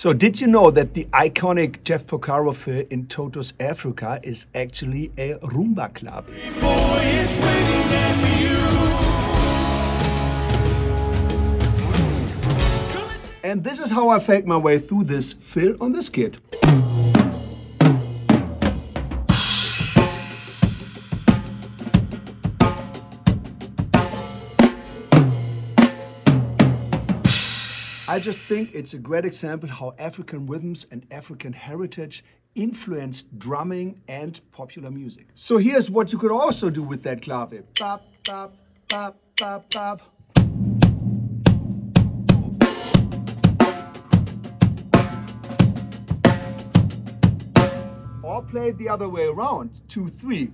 So did you know that the iconic Jeff Porcaro fill in Toto's Africa is actually a rumba clave? And this is how I fake my way through this fill on this kit. I just think it's a great example how African rhythms and African heritage influenced drumming and popular music. So here's what you could also do with that clave. Bop, bop, bop, bop, bop. Or play it the other way around, two, three.